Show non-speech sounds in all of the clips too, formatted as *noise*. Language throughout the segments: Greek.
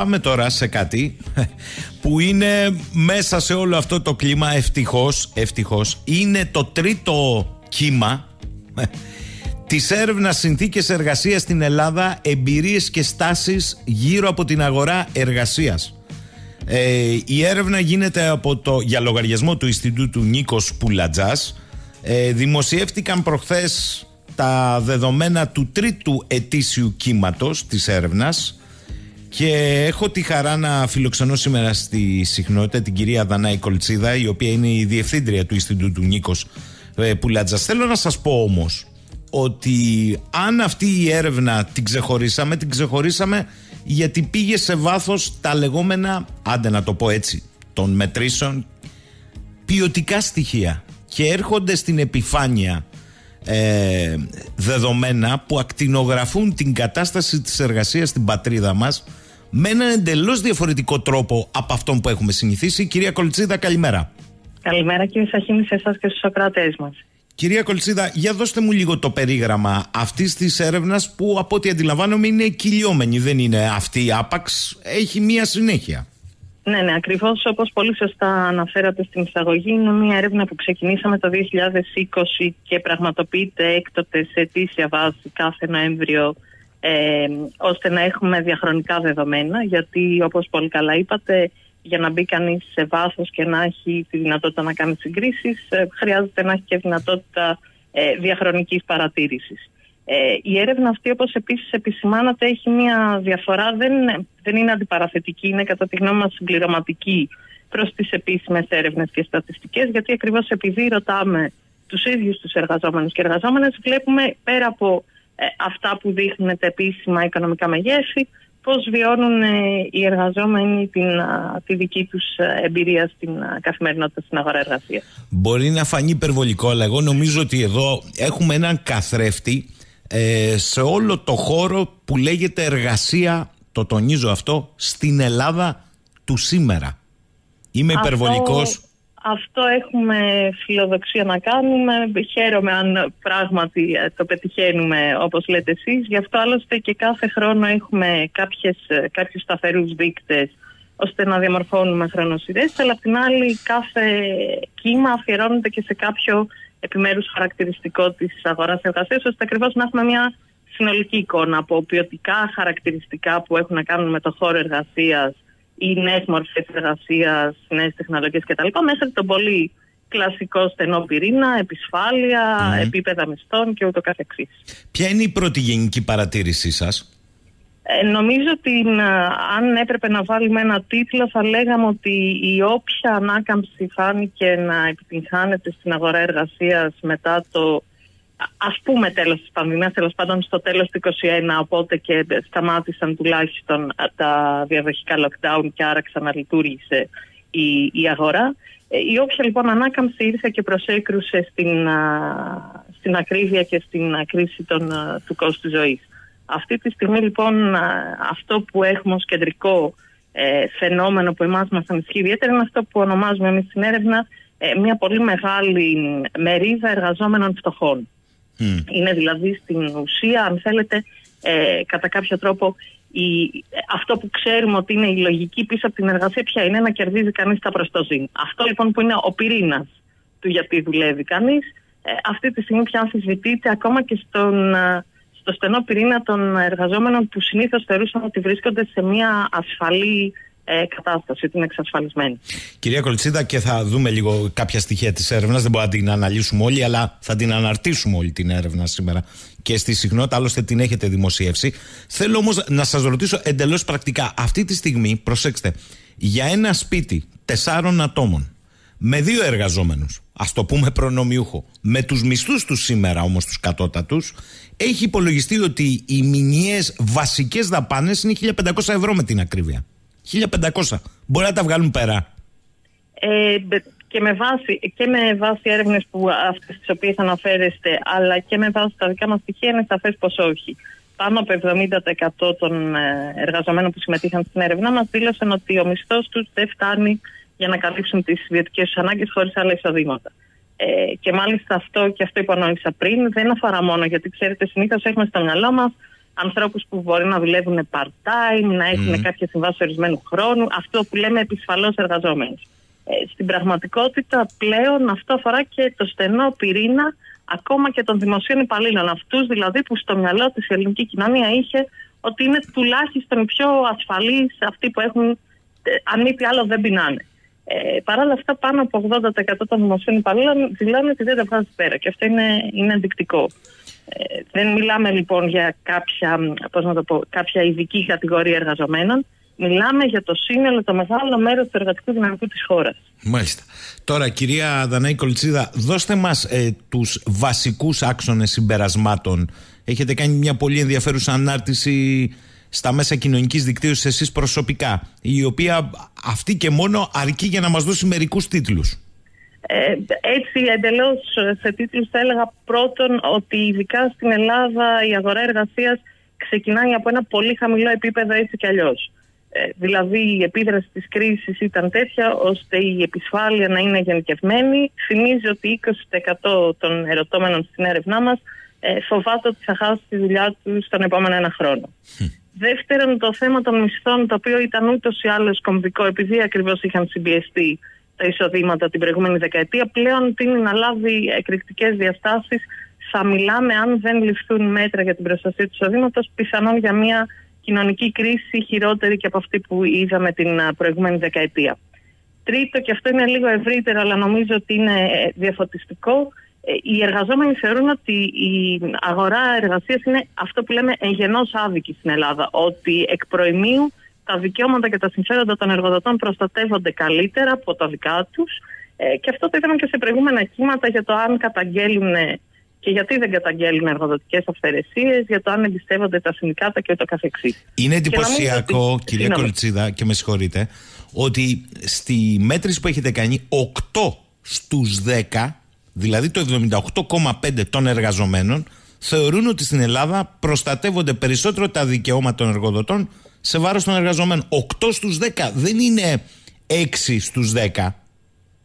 πάμε τώρα σε κάτι που είναι μέσα σε όλο αυτό το κλίμα ευτυχώς, ευτυχώς είναι το τρίτο κύμα της έρευνας συνθήκες εργασίας στην Ελλάδα, εμπειρίες και στάσεις γύρω από την αγορά εργασίας. Ε, η έρευνα γίνεται από το, για λογαριασμό του Ινστιτούτου Νίκος Πουλατζάς. Ε, δημοσιεύτηκαν προχθές τα δεδομένα του τρίτου ετήσιου κύματος της έρευνας και έχω τη χαρά να φιλοξενώ σήμερα στη συχνότητα την κυρία Δανάη Κολτσίδα η οποία είναι η διευθύντρια του Ινστιτούτου Νίκος ε, Πουλατζάς. Θέλω να σας πω όμως ότι αν αυτή η έρευνα την ξεχωρίσαμε, την ξεχωρίσαμε γιατί πήγε σε βάθος τα λεγόμενα, άντε να το πω έτσι, των μετρήσεων ποιοτικά στοιχεία και έρχονται στην επιφάνεια ε, δεδομένα που ακτινογραφούν την κατάσταση της εργασίας στην πατρίδα μας με έναν εντελώς διαφορετικό τρόπο από αυτόν που έχουμε συνηθίσει. Κυρία Κολτσίδα, καλημέρα. Καλημέρα κύριε Σαχίνη σε εσάς και στους ακροατές μας. Κυρία Κολτσίδα, για δώστε μου λίγο το περίγραμμα αυτής της έρευνας που από ό,τι αντιλαμβάνομαι είναι κυλιόμενη. Δεν είναι αυτή άπαξ, έχει μία συνέχεια. Ναι, ναι, ακριβώς όπως πολύ σωστά αναφέρατε στην εισαγωγή, είναι μια έρευνα που ξεκινήσαμε το 2020 και πραγματοποιείται έκτοτε σε αιτήσια βάση κάθε Νοέμβριο, ε, ώστε να έχουμε διαχρονικά δεδομένα. Γιατί, όπως πολύ καλά είπατε, για να μπει κανείς σε βάθος και να έχει τη δυνατότητα να κάνει συγκρίσεις, ε, χρειάζεται να έχει και δυνατότητα ε, διαχρονικής παρατήρησης. Ε, η έρευνα αυτή, όπως επίσης επισημάνατε, έχει μια διαφορά, δεν, δεν είναι αντιπαραθετική, είναι κατά τη γνώμη μας συμπληρωματική προς τις επίσημες έρευνες και στατιστικές, γιατί ακριβώς επειδή ρωτάμε τους ίδιους τους εργαζόμενους και εργαζόμενες, βλέπουμε πέρα από ε, αυτά που δείχνουν τα επίσημα οικονομικά μεγέθη, πώς βιώνουν ε, οι εργαζόμενοι την, τη δική τους ε, εμπειρία στην καθημερινότητα στην αγορά εργασίας. Μπορεί να φανεί υπερβολικό, αλλά εγώ νομίζω ότι εδώ έχουμε έναν καθρέφτη ε, σε όλο το χώρο που λέγεται εργασία, το τονίζω αυτό, στην Ελλάδα του σήμερα. Είμαι υπερβολικός. Αυτό έχουμε φιλοδοξία να κάνουμε. Χαίρομαι αν πράγματι ε, το πετυχαίνουμε όπως λέτε εσείς. Γι' αυτό άλλωστε και κάθε χρόνο έχουμε κάποιες, ε, κάποιους σταθερούς δείκτες ώστε να διαμορφώνουμε χρονοσυρές. Αλλά απ' την άλλη κάθε κύμα αφιερώνεται και σε κάποιο επιμέρους χαρακτηριστικό της αγοράς εργασίας ώστε ακριβώς να έχουμε μια συνολική εικόνα από ποιοτικά χαρακτηριστικά που έχουν να κάνουν με το χώρο εργασίας ή νέες μορφές εργασίας, νέες τεχνολογίες κτλ. Μέχρι τον πολύ κλασικό στενό πυρήνα, επισφάλεια, επίπεδα μισθών και ούτω καθεξής. Ποια είναι η πρώτη γενική παρατήρησή σας; Ε, νομίζω ότι αν έπρεπε να βάλουμε ένα τίτλο θα λέγαμε ότι η όποια ανάκαμψη φάνηκε να επιτυγχάνεται στην αγορά εργασίας μετά το ας πούμε τέλος της πανδημίας, τέλος πάντων στο τέλος του 2021, οπότε και σταμάτησαν τουλάχιστον τα διαδοχικά lockdown και άρα ξαναλειτουργήσε η, η αγορά. Ε, η όποια λοιπόν ανάκαμψη ήρθε και προσέκρουσε στην, στην ακρίβεια και στην κρίση των, του κόστου ζωής. Αυτή τη στιγμή λοιπόν αυτό που έχουμε ως κεντρικό ε, φαινόμενο που εμάς μας ανισχύει ιδιαίτερα είναι αυτό που ονομάζουμε εμείς στην έρευνα ε, μια πολύ μεγάλη μερίδα εργαζόμενων φτωχών. Είναι δηλαδή στην ουσία, αν θέλετε, ε, κατά κάποιο τρόπο η, αυτό που ξέρουμε ότι είναι η λογική πίσω από την εργασία ποια είναι να κερδίζει κανείς τα προστοζήν. Αυτό λοιπόν που είναι ο πυρήνας του γιατί δουλεύει κανείς, ε, αυτή τη στιγμή πια αμφισβητείται ακόμα και στον, ε, στο στενό πυρήνα των εργαζόμενων που συνήθως θεωρούσαν ότι βρίσκονται σε μια ασφαλή ε, κατάσταση, ότι είναι εξασφαλισμένη. Κυρία Κολτσίδα, και θα δούμε λίγο κάποια στοιχεία της έρευνας. Δεν μπορούμε να την αναλύσουμε όλη, αλλά θα την αναρτήσουμε όλη την έρευνα σήμερα και στη συχνότητα. Άλλωστε την έχετε δημοσιεύσει. Θέλω όμως να σας ρωτήσω εντελώς πρακτικά. Αυτή τη στιγμή, προσέξτε, για ένα σπίτι τεσσάρων ατόμων με δύο εργαζόμενους, ας το πούμε προνομιούχο, με τους μισθούς τους σήμερα όμως τους κατώτατους, έχει υπολογιστεί ότι οι μηνιαίες βασικές δαπάνες είναι 1500 ευρώ με την ακρίβεια. 1500. Μπορεί να τα βγάλουν πέρα. Ε, και με βάση, και με βάση έρευνες που αυτές τις οποίες αναφέρεστε αλλά και με βάση τα δικά μας στοιχεία είναι σαφές πως όχι. Πάνω από 70% των ε, εργαζομένων που συμμετείχαν στην έρευνα μας δήλωσαν ότι ο μισθός τους δεν φτάνει για να καλύψουν τις ιδιωτικές τους ανάγκες χωρίς άλλα εισοδήματα. Ε, και μάλιστα αυτό και αυτό που ανώνυσα πριν δεν αφορά μόνο γιατί ξέρετε συνήθως έχουμε στο μυαλό μας ανθρώπους που μπορεί να δουλεύουν part-time, να έχουν mm. κάποια συμβάση ορισμένου χρόνου, αυτό που λέμε επισφαλώς εργαζόμενους. Ε, στην πραγματικότητα πλέον αυτό αφορά και το στενό πυρήνα ακόμα και των δημοσίων υπαλλήλων. Αυτούς δηλαδή που στο μυαλό της ελληνική κοινωνία είχε ότι είναι τουλάχιστον πιο ασφαλείς αυτοί που έχουν, ε, αν μη τι άλλο δεν πεινάνε. Ε, Παρ' όλα αυτά, πάνω από 80% των δημοσίων υπαλλήλων δηλώνουν ότι δεν τα βγάζει πέρα και αυτό είναι, είναι ενδεικτικό. Ε, δεν μιλάμε λοιπόν για κάποια, πώς να το πω, κάποια ειδική κατηγορία εργαζομένων. Μιλάμε για το σύνολο, το μεγάλο μέρος του εργατικού δυναμικού της χώρας. Μάλιστα. Τώρα, κυρία Δανάη Κολτσίδα, δώστε μας ε, τους βασικούς άξονες συμπερασμάτων. Έχετε κάνει μια πολύ ενδιαφέρουσα ανάρτηση στα μέσα κοινωνικής δικτύωσης εσείς προσωπικά, η οποία αυτή και μόνο αρκεί για να μας δώσει μερικούς τίτλους. Ε, έτσι εντελώς σε τίτλους θα έλεγα πρώτον ότι ειδικά στην Ελλάδα η αγορά εργασίας ξεκινάει από ένα πολύ χαμηλό επίπεδο έτσι κι αλλιώς. Ε, δηλαδή η επίδραση της κρίσης ήταν τέτοια ώστε η επισφάλεια να είναι γενικευμένη. Θυμίζει ότι 20% των ερωτώμενων στην έρευνά μας ε, φοβάται ότι θα χάσει τη δουλειά τους στον επόμενο ένα χρόνο. Δεύτερον, το θέμα των μισθών, το οποίο ήταν ούτως ή άλλως κομβικό, επειδή ακριβώς είχαν συμπιεστεί τα εισοδήματα την προηγούμενη δεκαετία, πλέον τίνει να λάβει εκρηκτικές διαστάσεις. Θα μιλάμε, αν δεν ληφθούν μέτρα για την προστασία του εισοδήματος, πιθανόν για μια κοινωνική κρίση χειρότερη και από αυτή που είδαμε την προηγούμενη δεκαετία. Τρίτο, και αυτό είναι λίγο ευρύτερο, αλλά νομίζω ότι είναι ε, διαφωτιστικό, ε, οι εργαζόμενοι θεωρούν ότι η αγορά εργασίας είναι αυτό που λέμε εγγενώς άδικη στην Ελλάδα. Ότι εκ προημίου τα δικαιώματα και τα συμφέροντα των εργοδοτών προστατεύονται καλύτερα από τα δικά τους. Ε, και αυτό το είδαμε και σε προηγούμενα κύματα για το αν καταγγέλουν και γιατί δεν καταγγέλνουν εργοδοτικές αυθαιρεσίες, για το αν εμπιστεύονται τα συνδικάτα και ούτω καθεξής. Είναι εντυπωσιακό, ότι... κυρία Κολτσίδα, και με συγχωρείτε, ότι στη μέτρηση που έχετε κάνει, 8 στους 10, δηλαδή το 78,5 των εργαζομένων, θεωρούν ότι στην Ελλάδα προστατεύονται περισσότερο τα δικαιώματα των εργοδοτών σε βάρος των εργαζομένων. 8 στους 10 δεν είναι 6 στους 10.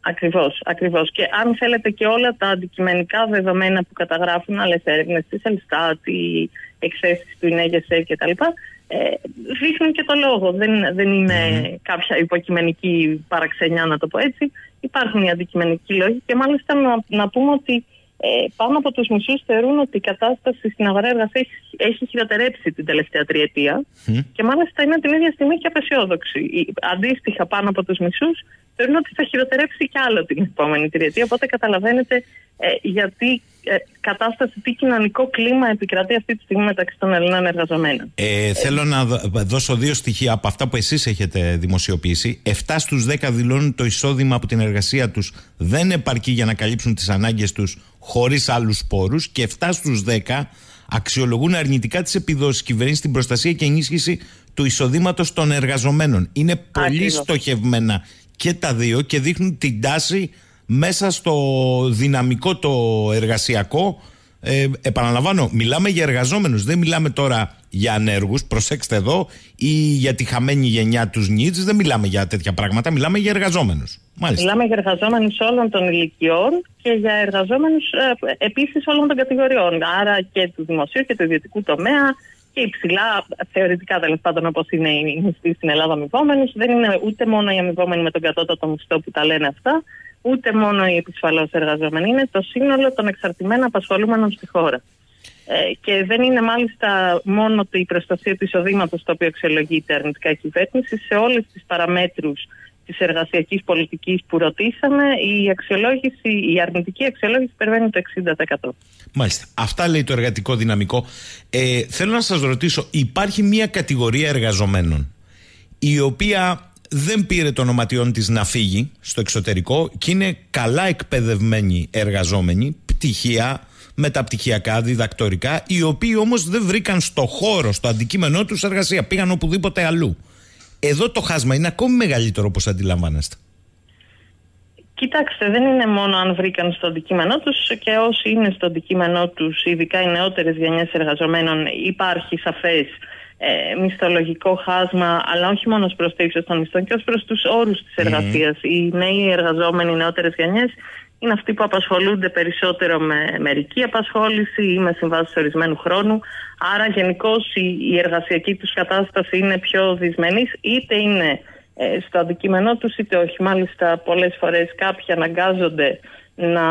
Ακριβώς, ακριβώς. Και αν θέλετε και όλα τα αντικειμενικά δεδομένα που καταγράφουν άλλες έρευνες, τη Ελστάτ, οι εκθέσεις του ΙΝΕΓΕΣΕ κτλ. Ε, δείχνουν και το λόγο. Δεν, δεν είναι mm. κάποια υποκειμενική παραξενιά να το πω έτσι. Υπάρχουν οι αντικειμενικοί λόγοι και μάλιστα να, να πούμε ότι ε, πάνω από τους μισούς θεωρούν ότι η κατάσταση στην αγορά εργασίας έχει, έχει χειροτερέψει την τελευταία τριετία και μάλιστα είναι την ίδια στιγμή και απεσιόδοξη. Αντίστοιχα πάνω από τους μισούς θεωρούν ότι θα χειροτερέψει κι άλλο την επόμενη τριετία οπότε καταλαβαίνετε ε, γιατί ε, κατάσταση, τι κοινωνικό κλίμα επικρατεί αυτή τη στιγμή μεταξύ των Ελλήνων εργαζομένων. Ε, θέλω να δώσω δύο στοιχεία από αυτά που εσείς έχετε δημοσιοποιήσει. 7 στους 10 δηλώνουν το εισόδημα από την εργασία τους δεν επαρκεί για να καλύψουν τις ανάγκες τους χωρίς άλλους πόρους και 7 στους 10 αξιολογούν αρνητικά τις επιδόσεις κυβέρνησης στην προστασία και ενίσχυση του εισοδήματος των εργαζομένων. Είναι πολύ στοχευμένα και τα δύο και δείχνουν την τάση μέσα στο δυναμικό το εργασιακό. Ε, επαναλαμβάνω, μιλάμε για εργαζόμενους, δεν μιλάμε τώρα για ανέργους, προσέξτε εδώ, ή για τη χαμένη γενιά τους νίτς, δεν μιλάμε για τέτοια πράγματα, μιλάμε για εργαζόμενους. Μάλιστα. Μιλάμε για εργαζόμενους όλων των ηλικιών και για εργαζόμενους ε, επίσης όλων των κατηγοριών, άρα και του δημοσίου και του ιδιωτικού τομέα, και υψηλά, θεωρητικά τέλος πάντων, όπως είναι οι μισθοί στην Ελλάδα αμοιβόμενοι, δεν είναι ούτε μόνο οι αμοιβόμενοι με τον κατώτατο μισθό που τα λένε αυτά, ούτε μόνο οι επισφαλώς εργαζόμενοι. Είναι το σύνολο των εξαρτημένων απασχολούμενων στη χώρα. Ε, και δεν είναι μάλιστα μόνο η προστασία του εισοδήματος το οποίο αξιολογείται αρνητικά η κυβέρνηση, σε όλες τις παραμέτρους της εργασιακής πολιτικής που ρωτήσαμε, η, αξιολόγηση, η αρνητική αξιολόγηση υπερβαίνει το 60%. Μάλιστα. Αυτά λέει το εργατικό δυναμικό. Ε, θέλω να σας ρωτήσω, υπάρχει μια κατηγορία εργαζομένων η οποία δεν πήρε το ονοματιόν της να φύγει στο εξωτερικό και είναι καλά εκπαιδευμένοι εργαζόμενοι, πτυχία, μεταπτυχιακά, διδακτορικά, οι οποίοι όμως δεν βρήκαν στο χώρο, στο αντικείμενό τους εργασία, πήγαν οπουδήποτε αλλού. Εδώ το χάσμα είναι ακόμη μεγαλύτερο όπως αντιλαμβάνεστε. Κοιτάξτε, δεν είναι μόνο αν βρήκαν στο αντικείμενό τους και όσοι είναι στο αντικείμενό τους, ειδικά οι νεότερες γενιές εργαζομένων, υπάρχει σαφές ε, μισθολογικό χάσμα, αλλά όχι μόνο προς το ύψος των μισθών και ως προς τους όρους της εργασίας. Οι νέοι εργαζόμενοι, οι νεότερες γενιές, είναι αυτοί που απασχολούνται περισσότερο με μερική απασχόληση ή με συμβάσεις ορισμένου χρόνου. Άρα γενικώς η, εργασιακή τους κατάσταση είναι πιο δυσμενής είτε είναι ε, στο αντικείμενό τους είτε όχι. Μάλιστα πολλές φορές κάποιοι αναγκάζονται να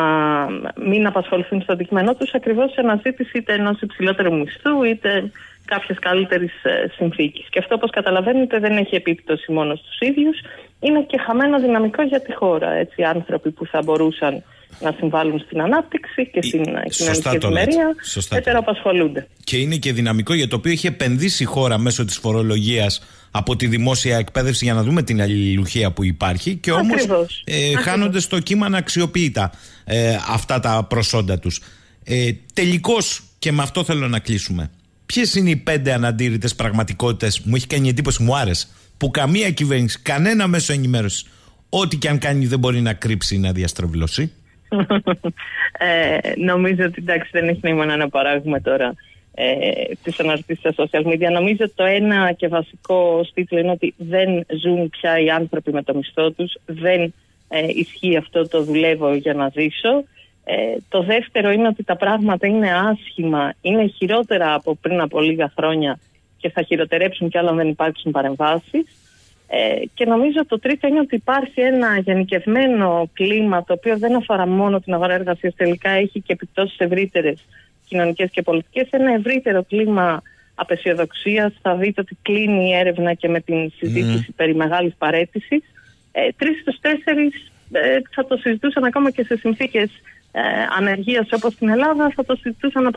μην απασχοληθούν στο αντικείμενό τους ακριβώς σε αναζήτηση είτε ενός υψηλότερου μισθού είτε κάποιες καλύτερες ε, συνθήκες. Και αυτό όπως καταλαβαίνετε δεν έχει επίπτωση μόνο στους ίδιους, είναι και χαμένο δυναμικό για τη χώρα. Έτσι, άνθρωποι που θα μπορούσαν να συμβάλλουν στην ανάπτυξη και στην κοινωνική ευημερία, ετεροαπασχολούνται. Και είναι και δυναμικό για το οποίο έχει επενδύσει η χώρα μέσω της φορολογίας από τη δημόσια εκπαίδευση για να δούμε την αλληλουχία που υπάρχει και όμως ε, χάνονται στο κύμα αναξιοποιητά ε, αυτά τα προσόντα τους. Ε, τελικώς και με αυτό θέλω να κλείσουμε. Ποιες είναι οι πέντε αναντήρητες πραγματικότητες, μου έχει κάνει εντύπωση, μου άρεσε, που καμία κυβέρνηση, κανένα μέσο ενημέρωσης, ό,τι και αν κάνει δεν μπορεί να κρύψει ή να διαστρεβλώσει. *laughs* ε, νομίζω ότι εντάξει δεν έχει νόημα να αναπαράγουμε τώρα ε, τι αναρτήσει στα social media. Νομίζω ότι το ένα και βασικό στήθο είναι ότι δεν ζουν πια οι άνθρωποι με το μισθό τους. Δεν ε, ισχύει αυτό το δουλεύω για να ζήσω. Ε, το δεύτερο είναι ότι τα πράγματα είναι άσχημα, είναι χειρότερα από πριν από λίγα χρόνια και θα χειροτερέψουν κι άλλο αν δεν υπάρξουν παρεμβάσεις. Ε, και νομίζω το τρίτο είναι ότι υπάρχει ένα γενικευμένο κλίμα το οποίο δεν αφορά μόνο την αγορά εργασίας, τελικά έχει και επιπτώσεις ευρύτερες κοινωνικές και πολιτικές. Ένα ευρύτερο κλίμα απεσιοδοξίας. Θα δείτε ότι κλείνει η έρευνα και με την συζήτηση περί μεγάλης παρέτησης. Ε, Τρεις στους τέσσερις ε, θα το συζητούσαν ακόμα και σε συνθήκες ε, ανεργίας όπως στην Ελλάδα θα το συζητούσαν να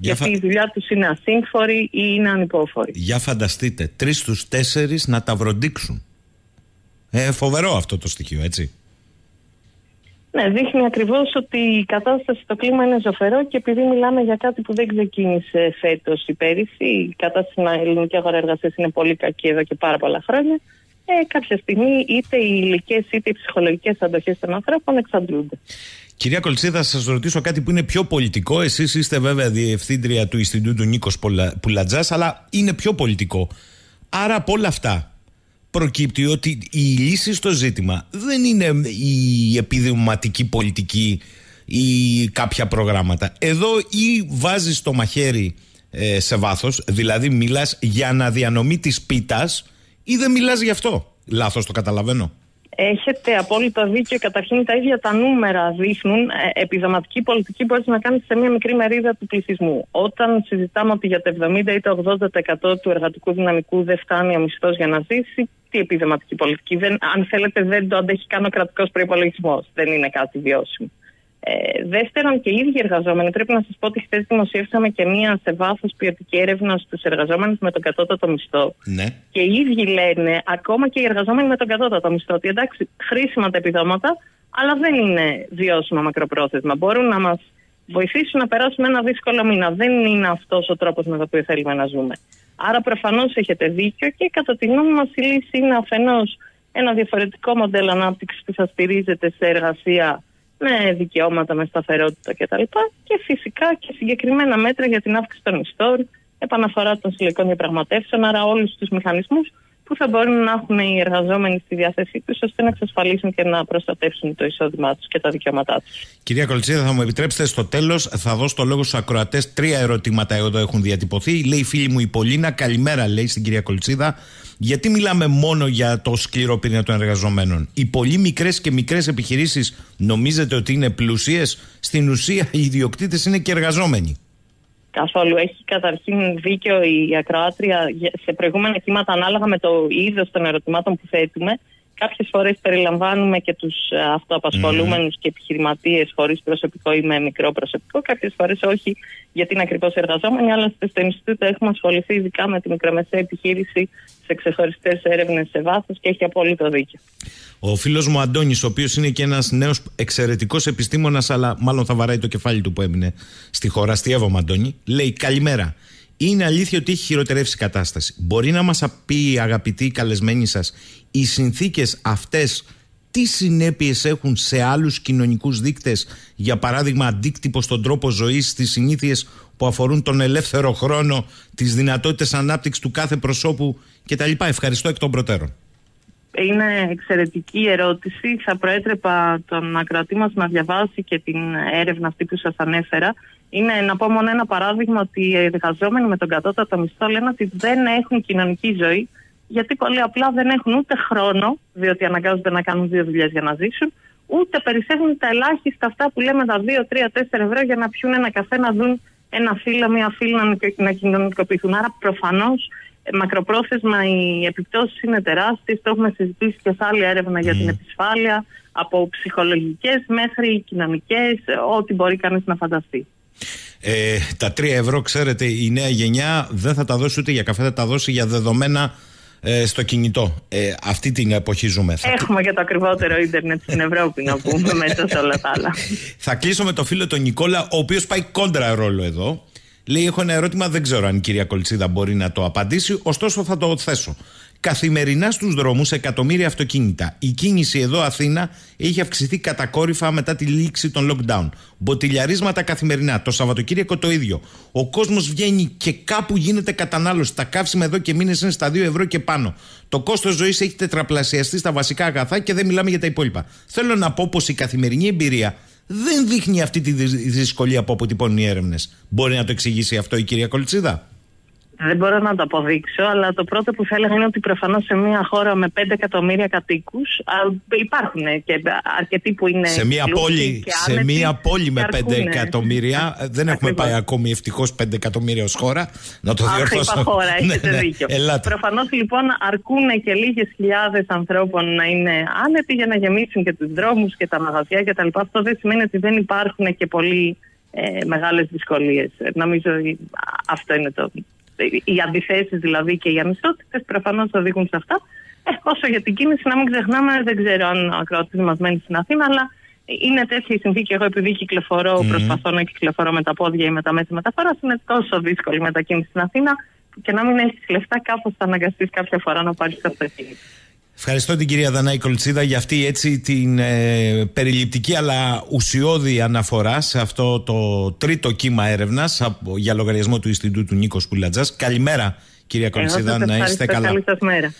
παραιτηθούν. γιατί η δουλειά τους είναι ασύμφορη ή είναι ανυπόφορη. Για φανταστείτε, τρεις στους τέσσερις να τα βροντίξουν. Ε, φοβερό αυτό το στοιχείο, έτσι. Ναι, δείχνει ακριβώς ότι η κατάσταση στο κλίμα είναι ζωφερό και επειδή μιλάμε για κάτι που δεν ξεκίνησε φέτος ή πέρυσι, η κατάσταση στην ελληνική αγορά εργασίας είναι πολύ κακή εδώ και πάρα πολλά χρόνια ε, κάποια στιγμή είτε οι υλικέ είτε οι ψυχολογικές αντοχές των ανθρώπων εξαντλούνται. Κυρία Κολτσίδα, θα σας ρωτήσω κάτι που είναι πιο πολιτικό. Εσείς είστε βέβαια διευθύντρια του Ινστιτούτου Νίκος Πουλατζάς, αλλά είναι πιο πολιτικό. Άρα από όλα αυτά προκύπτει ότι η λύση στο ζήτημα δεν είναι η επιδημηματική πολιτική ή κάποια προγράμματα. Εδώ ή βάζεις το μαχαίρι ε, σε βάθος, δηλαδή μιλάς για αναδιανομή της πίτας ή δεν μιλάς γι' αυτό. Λάθος το καταλαβαίνω. Έχετε απόλυτα δίκιο. Καταρχήν τα ίδια τα νούμερα δείχνουν. Ε, επιδοματική πολιτική μπορεί να κάνει σε μια μικρή μερίδα του πληθυσμού. Όταν συζητάμε ότι για το 70 ή το 80% του εργατικού δυναμικού δεν φτάνει ο μισθός για να ζήσει, τι επιδοματική πολιτική. Δεν, αν θέλετε, δεν το αντέχει καν ο κρατικός προπολογισμό. Δεν είναι κάτι βιώσιμο. Ε, δεύτερον, και οι ίδιοι εργαζόμενοι, πρέπει να σας πω ότι χθες δημοσίευσαμε και μία σε βάθος ποιοτική έρευνα στους εργαζόμενους με τον κατώτατο μισθό. Ναι. Και οι ίδιοι λένε, ακόμα και οι εργαζόμενοι με τον κατώτατο μισθό, ότι εντάξει, χρήσιμα τα επιδόματα, αλλά δεν είναι βιώσιμα μακροπρόθεσμα. Μπορούν να μας βοηθήσουν να περάσουμε ένα δύσκολο μήνα. Δεν είναι αυτός ο τρόπος με τον οποίο θέλουμε να ζούμε. Άρα, προφανώς έχετε δίκιο και κατά τη γνώμη μας η λύση είναι αφενός ένα διαφορετικό μοντέλο ανάπτυξης που θα στηρίζεται σε εργασία με δικαιώματα, με σταθερότητα κτλ. Και φυσικά και συγκεκριμένα μέτρα για την αύξηση των μισθών, επαναφορά των συλλογικών διαπραγματεύσεων, άρα όλους τους μηχανισμούς που θα μπορούν να έχουν οι εργαζόμενοι στη διάθεσή τους ώστε να εξασφαλίσουν και να προστατεύσουν το εισόδημά τους και τα δικαιώματά τους. Κυρία Κολτσίδα, θα μου επιτρέψετε στο τέλος, θα δώσω το λόγο στους ακροατές. Τρία ερωτήματα εδώ έχουν διατυπωθεί. Λέει η φίλη μου η Πολίνα, καλημέρα, λέει στην κυρία Κολτσίδα. Γιατί μιλάμε μόνο για το σκληρό πυρήνα των εργαζομένων; Οι πολύ μικρές και μικρές επιχειρήσεις νομίζετε ότι είναι πλουσίες; Στην ουσία, οι ιδιοκτήτες είναι και εργαζόμενοι. Καθόλου. Έχει καταρχήν δίκιο η ακροάτρια σε προηγούμενα κύματα ανάλογα με το είδος των ερωτημάτων που θέτουμε. Κάποιες φορές περιλαμβάνουμε και τους ε, αυτοαπασχολούμενους και επιχειρηματίες χωρίς προσωπικό ή με μικρό προσωπικό. Κάποιες φορές όχι, γιατί είναι ακριβώς εργαζόμενοι. Αλλά στο Ινστιτούτο έχουμε ασχοληθεί ειδικά με τη μικρομεσαία επιχείρηση σε ξεχωριστές έρευνες σε βάθος και έχει απόλυτο δίκιο. Ο φίλος μου Αντώνης, ο οποίος είναι και ένας νέος εξαιρετικός επιστήμονας, αλλά μάλλον θα βαράει το κεφάλι του που έμεινε στη χώρα. Αστείευομαι, Αντώνη, λέει Καλημέρα. Είναι αλήθεια ότι έχει χειροτερεύσει η κατάσταση. Μπορεί να μας πει, αγαπητοί καλεσμένοι σας, οι συνθήκες αυτές τι συνέπειες έχουν σε άλλους κοινωνικούς δείκτες, για παράδειγμα, αντίκτυπο στον τρόπο ζωής, στις συνήθειες που αφορούν τον ελεύθερο χρόνο, τις δυνατότητες ανάπτυξης του κάθε προσώπου κτλ. Ευχαριστώ εκ των προτέρων Είναι εξαιρετική ερώτηση. Θα προέτρεπα τον ακροατή μας να διαβάσει και την έρευνα αυτή που σας ανέφερα. Είναι να πω μόνο ένα παράδειγμα ότι οι εργαζόμενοι με τον κατώτατο μισθό λένε ότι δεν έχουν κοινωνική ζωή γιατί πολύ απλά δεν έχουν ούτε χρόνο, διότι αναγκάζονται να κάνουν δύο δουλειές για να ζήσουν, ούτε περισσεύουν τα ελάχιστα αυτά που λέμε τα 2, 3, 4 ευρώ για να πιούν ένα καφέ, να δουν ένα φίλο, μία φίλη να κοινωνικοποιηθούν. Άρα προφανώς ε, μακροπρόθεσμα οι επιπτώσεις είναι τεράστιες. Το έχουμε συζητήσει και σε άλλη έρευνα για την επισφάλεια, από ψυχολογικές μέχρι κοινωνικές, ό,τι μπορεί κανείς να φανταστεί. Ε, τα 3 ευρώ, ξέρετε, η νέα γενιά δεν θα τα δώσει ούτε για καφέ, θα τα δώσει για δεδομένα ε, στο κινητό. Ε, αυτή την εποχή ζούμε. Έχουμε και το ακριβότερο ίντερνετ στην Ευρώπη, να πούμε, *laughs* μέσα σε όλα τα άλλα. Θα κλείσω με το φίλο τον Νικόλα, ο οποίος πάει κόντρα ρόλο εδώ. Λέει: Έχω ένα ερώτημα, δεν ξέρω αν η κυρία Κολτσίδα μπορεί να το απαντήσει, ωστόσο θα το θέσω. Καθημερινά στους δρόμους εκατομμύρια αυτοκίνητα. Η κίνηση εδώ Αθήνα έχει αυξηθεί κατακόρυφα μετά τη λήξη των lockdown. Μποτιλιαρίσματα καθημερινά. Το Σαββατοκύριακο το ίδιο. Ο κόσμος βγαίνει και κάπου γίνεται κατανάλωση. Τα καύσιμα εδώ και μήνες είναι στα 2 ευρώ και πάνω. Το κόστος ζωής έχει τετραπλασιαστεί στα βασικά αγαθά και δεν μιλάμε για τα υπόλοιπα. Θέλω να πω πως η καθημερινή εμπειρία δεν δείχνει αυτή τη δυσκολία που αποτυπώνουν οι έρευνες. Μπορεί να το εξηγήσει αυτό η κυρία Κολτσίδα; Δεν μπορώ να το αποδείξω, αλλά το πρώτο που θα έλεγα είναι ότι προφανώς σε μια χώρα με 5 εκατομμύρια κατοίκους υπάρχουν και αρκετοί που είναι. Σε μια πόλη, σε μια πόλη με 5 εκατομμύρια, δεν έχουμε πάει ακόμη ευτυχώς 5 εκατομμύρια ως χώρα. Να το διορθώσω. Αχ, χώρα, *laughs* έχετε ναι, ναι, δίκιο. Προφανώς λοιπόν αρκούν και λίγες χιλιάδες ανθρώπων να είναι άνετοι για να γεμίσουν και τους δρόμους και τα μαγαζιά κτλ. Αυτό δεν σημαίνει ότι δεν υπάρχουν και πολύ ε, μεγάλες δυσκολίες. Νομίζω αυτό είναι το, οι αντιθέσεις δηλαδή και οι ανισότητες προφανώς οδηγούν σε αυτά. Ε, όσο για την κίνηση, να μην ξεχνάμε, δεν ξέρω αν ο ακροατής μας μένει στην Αθήνα, αλλά είναι τέτοια η συνθήκη. Εγώ, επειδή κυκλοφορώ, mm-hmm. προσπαθώ να κυκλοφορώ με τα πόδια ή με τα μέσα μεταφοράς, είναι τόσο δύσκολη η μετακίνηση στην Αθήνα και να μην έχεις λεφτά, κάπως θα αναγκαστείς κάποια φορά να πάρεις το αυτοκίνητο. Ευχαριστώ την κυρία Δανάη Κολτσίδα για αυτή έτσι την ε, περιληπτική αλλά ουσιώδη αναφορά σε αυτό το τρίτο κύμα έρευνας για λογαριασμό του Ινστιτούτου Νίκος Πουλατζάς. Καλημέρα κυρία Κολτσίδα, να είστε καλά. Καλή σας μέρα.